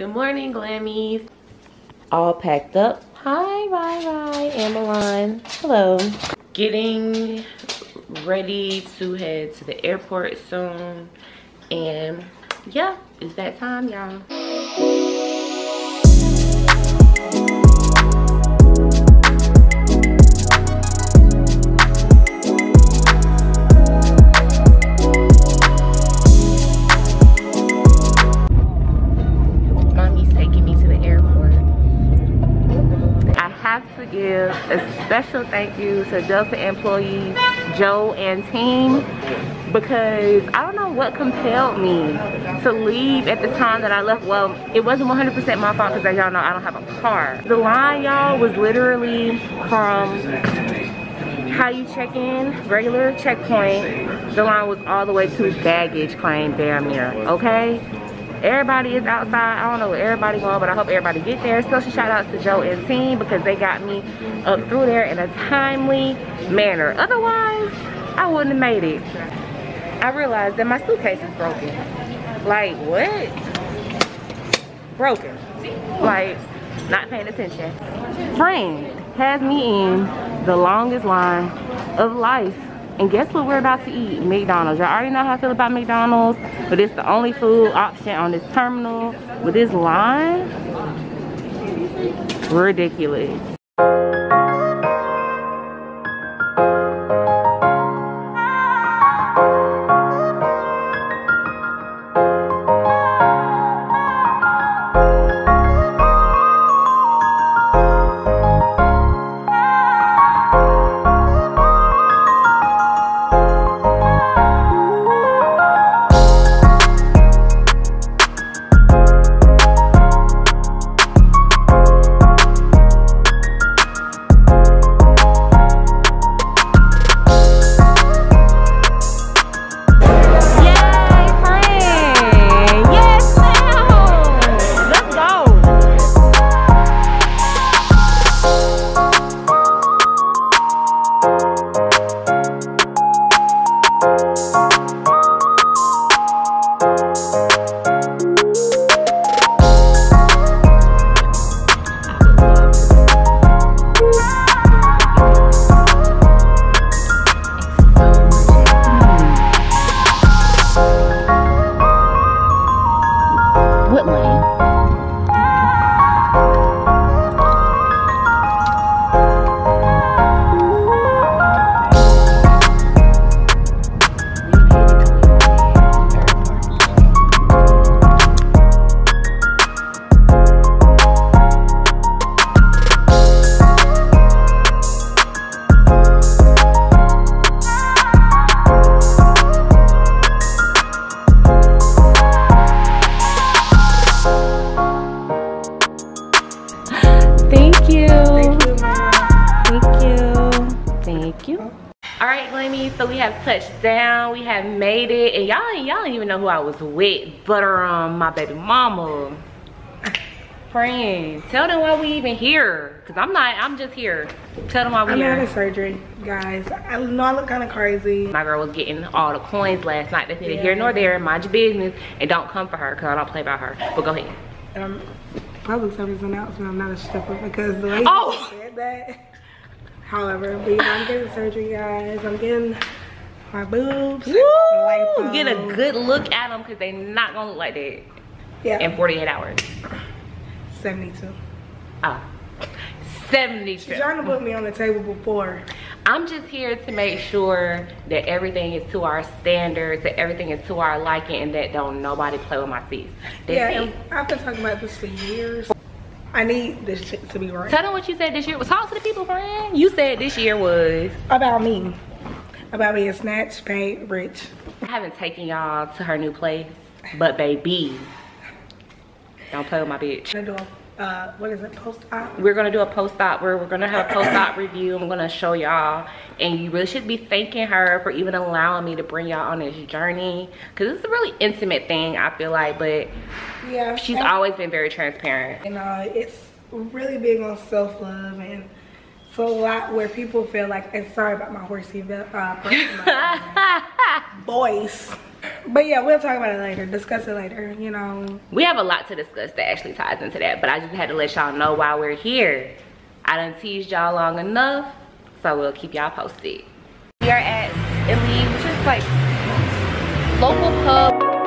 Good morning, Glammies. All packed up. Hi, bye, bye, Amberline. Hello. Getting ready to head to the airport soon. And yeah, it's that time, y'all. Special thank you to Delta employees, Joe and team, because I don't know what compelled me to leave at the time that I left. Well, it wasn't 100% my fault because as y'all know, I don't have a car. The line, y'all, was literally from how you check in, regular checkpoint, the line was all the way to baggage claim damn near, okay? Everybody is outside. I don't know where everybody going, but I hope everybody get there. Special shout outs to Joe and team because they got me up through there in a timely manner. Otherwise, I wouldn't have made it. I realized that my suitcase is broken. Like, what? Broken. Like, not paying attention. Friend has me in the longest line of life. And guess what we're about to eat? McDonald's. Y'all already know how I feel about McDonald's, but it's the only food option on this terminal. With this line, ridiculous. Y'all don't even know who I was with, but um, my baby mama. Friend, tell them why we even here. Cause I'm not, I'm just here. Tell them why we I'm here. having surgery, guys. I know I look kind of crazy. My girl was getting all the coins last night. That's neither Yeah. here nor there. Mind your business. And don't come for her, cause I don't play by her. But go ahead. Um, public service announcement. I'm not a stripper because the way Oh! said that. However, but yeah, I'm getting surgery, guys. I'm getting my boobs. Woo! Get a good look at them, cause they not gonna look like that yeah. in 48 hours. 72. Oh. 72. She's trying to put me on the table before. I'm just here to make sure that everything is to our standards, that everything is to our liking, and that don't nobody play with my feet. That's yeah, it. I've been talking about this for years. I need this shit to be right. Tell them what you said this year. was. Talk to the people, friend. You said this year was. About me. About being snatched, paid, rich. I haven't taken y'all to her new place, but baby, don't play with my bitch. I'm gonna do a, uh, what is it, post-op? We're gonna do a post-op where we're gonna have a post-op review. I'm gonna show y'all, and you really should be thanking her for even allowing me to bring y'all on this journey, cause it's a really intimate thing. I feel like, but Yeah. she's always been very transparent. And uh, it's really big on self-love and so a lot where people feel like, and sorry about my horsey uh, voice, but yeah, we'll talk about it later. Discuss it later, you know. We have a lot to discuss that actually ties into that, but I just had to let y'all know while we're here. I done teased y'all long enough, so we'll keep y'all posted. We are at Italy, which is like local pub.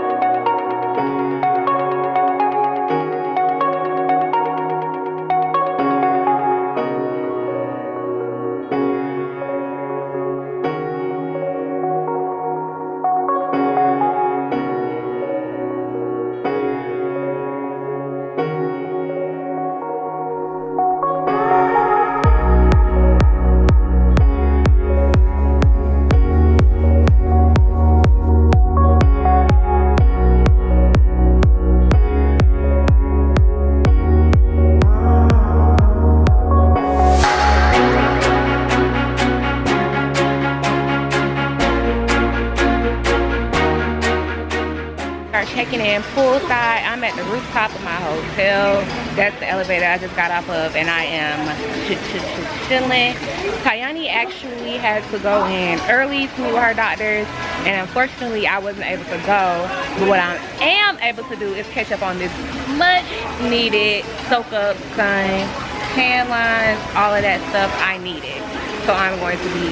That's the elevator I just got off of and I am ch ch ch chilling. Tayani actually had to go in early to meet with her doctors and unfortunately I wasn't able to go. But what I am able to do is catch up on this much needed soak up sun, tan lines, all of that stuff I needed. So I'm going to be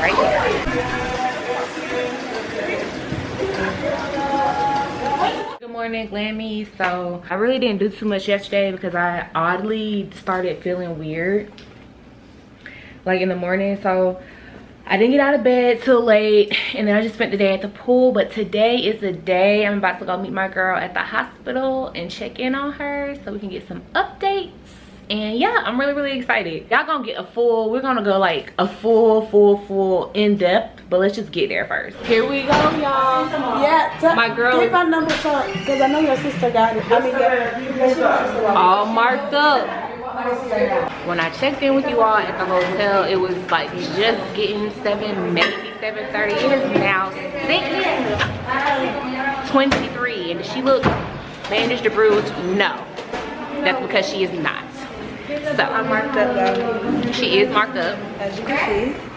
right here. Morning glammy so i really didn't do too much yesterday because i oddly started feeling weird like in the morning. So i didn't get out of bed till late and then i just spent the day at the pool. But today is the day i'm about to go meet my girl at the hospital and check in on her so we can get some updates and yeah i'm really really excited. Y'all gonna get a full we're gonna go like a full full full in-depth but let's just get there first. Here we go y'all. Yeah my girl give my number because i know your sister got it. I mean yeah, all marked up. When i checked in with you all at the hotel it was like just getting seven maybe 7 30 it is now 6 23 and she look bandaged or bruised no. That's because she is not so I'm marked up. She is marked up. As you can see.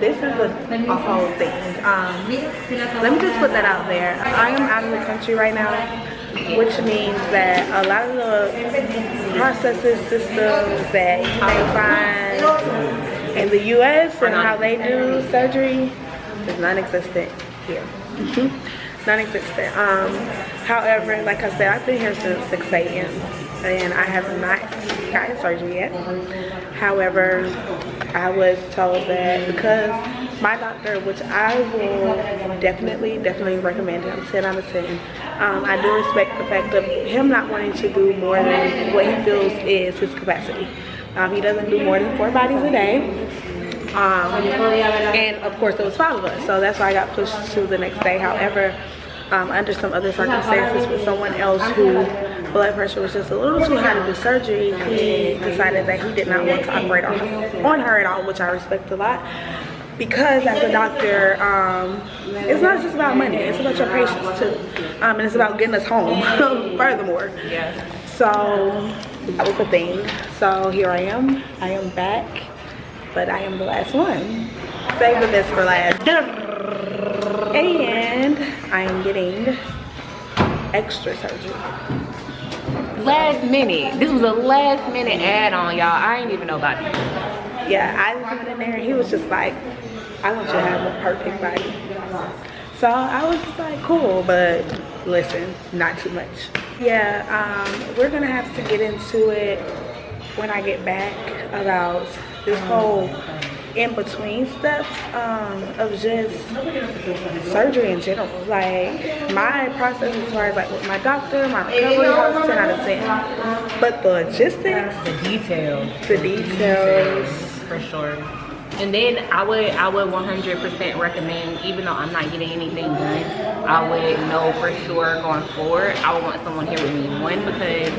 This is a, a whole thing. Um, let me just put that out there. I am out of the country right now, which means that a lot of the processes, systems that may find in the U.S. and how they do surgery is non-existent here. non-existent. Um, however, like I said, I've been here since 6 a.m and I have not gotten surgery yet. However, I was told that because my doctor, which I will definitely, definitely recommend him, 10 out of 10. Um, I do respect the fact of him not wanting to do more than what he feels is his capacity. Um, he doesn't do more than four bodies a day. Um, and of course, it was five of us, so that's why I got pushed to the next day. However, um, under some other circumstances with someone else who blood pressure was just a little too high to do surgery, he decided that he did not want to operate on, on her at all, which I respect a lot. Because as a doctor, um, it's not just about money, it's about your patients too. Um, and it's about getting us home, furthermore. So that was the thing. So here I am, I am back, but I am the last one. Saving this for last. And I am getting extra surgery last minute. This was a last minute add-on, y'all. I ain't even know about it. Yeah, I was in there and he was just like, I want you to have a perfect body. So I was just like, cool, but listen, not too much. Yeah, um, we're gonna have to get into it when I get back about this whole in between steps um, of just surgery in general. Like my process as far as like with my doctor, my recovery was 10 out of 10. But the logistics, the details, the details, for sure. And then I would I would 100% recommend, even though I'm not getting anything done, I would know for sure going forward, I would want someone here with me. One, because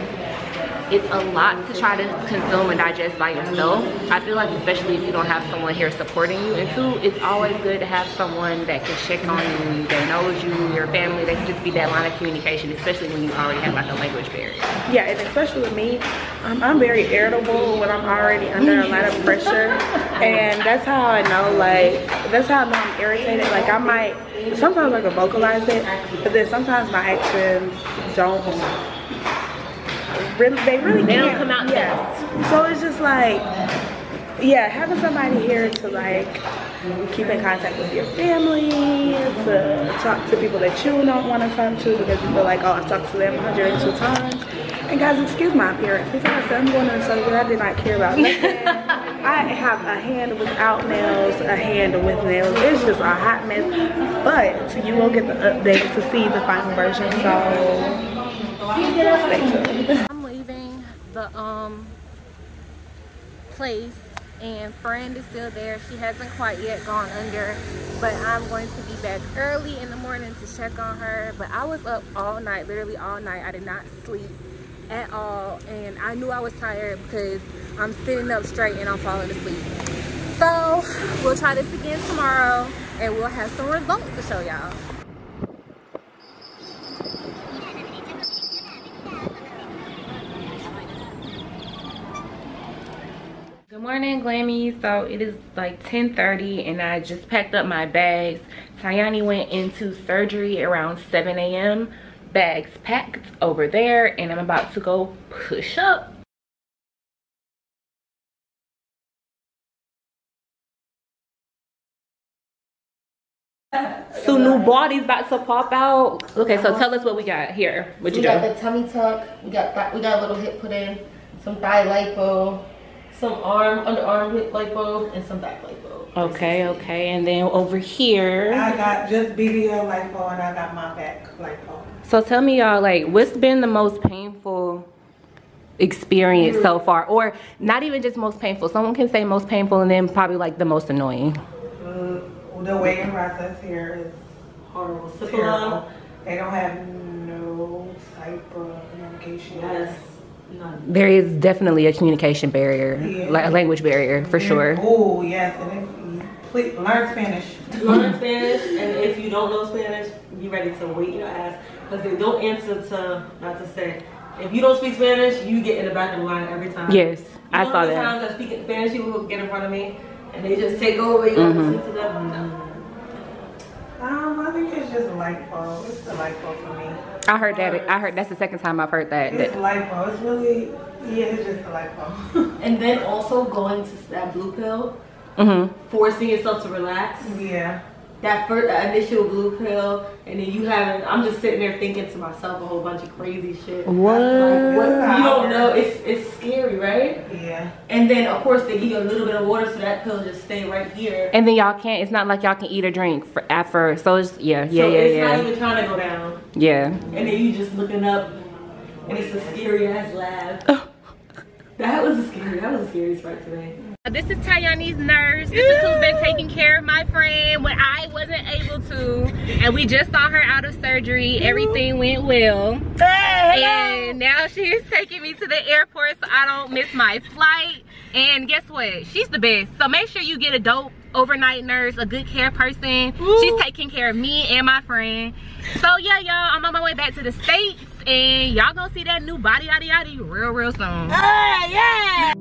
it's a lot to try to consume and digest by yourself. I feel like especially if you don't have someone here supporting you. And two, it's always good to have someone that can check on you, that knows you, your family, that can just be that line of communication, especially when you already have like a language barrier. Yeah, and especially with me, um, I'm very irritable when I'm already under a lot of pressure. And that's how I know, like, that's how I know I'm irritated. Like, I might, sometimes I can vocalize it, but then sometimes my actions don't they really they don't come out yeah. So it's just like, yeah, having somebody here to like keep in contact with your family, to talk to people that you don't want to talk to because you feel like, oh, I've talked to them 102 times. And guys, excuse my appearance. Because I said I'm going to surgery, I did not care about nothing. I have a hand without nails, a hand with nails. It's just a hot mess. But you will get the update to see the final version. So stay tuned the um place and friend is still there. She hasn't quite yet gone under but i'm going to be back early in the morning to check on her. But i was up all night literally all night. I did not sleep at all and i knew i was tired because i'm sitting up straight and i'm falling asleep. So we'll try this again tomorrow and we'll have some results to show y'all Good morning, Glammy. So it is like 10.30 and I just packed up my bags. Tayani went into surgery around 7 a.m. Bags packed over there and I'm about to go push up. So new body's about to pop out. Okay, so uh-huh. tell us what we got here. What you we got the tummy tuck. We got we got a little hip put in. Some thigh lipo some arm, underarm hip lipo, and some back lipo. Okay, okay. And then over here. I got just BBL lipo and I got my back lipo. So tell me y'all, like, what's been the most painful experience so far? Or not even just most painful. Someone can say most painful and then probably like the most annoying. Uh, the weighing process here is horrible. Terrible. They don't have no type of medication. Yes. There is definitely a communication barrier, yeah. like a language barrier for sure. Oh yes, and please learn Spanish. learn Spanish, and if you don't know Spanish, be ready to wait your ass because they don't answer to not to say. If you don't speak Spanish, you get in the back of the line every time. Yes, you I saw that. Times I speak Spanish, people get in front of me, and they just take over. You mm -hmm. listen to them. No. Um, I think it's just a light bulb. It's the bulb for me. I heard that. I heard that's the second time I've heard that. It's that. lipo. It's really yeah. It's just the lipo. and then also going to that blue pill. Mm-hmm. Forcing yourself to relax. Yeah that first that initial blue pill and then you having I'm just sitting there thinking to myself a whole bunch of crazy shit. What? Like, what you don't know. It's it's scary, right? Yeah. And then of course they give you a little bit of water so that pill just stay right here. And then y'all can't it's not like y'all can eat or drink for at first. So it's yeah, yeah, so yeah, it's yeah. not even trying to go down. Yeah. And then you just looking up and it's a scary ass lab. that was a scary that was a scary part today. Uh, this is Tayani's nurse. This is who's been taking care of my friend when I wasn't able to. And we just saw her out of surgery. Everything went well. And now she's taking me to the airport so I don't miss my flight. And guess what? She's the best. So make sure you get a dope overnight nurse, a good care person. She's taking care of me and my friend. So yeah, y'all, I'm on my way back to the States. And y'all gonna see that new body yada yada real, real soon. Hey, yeah!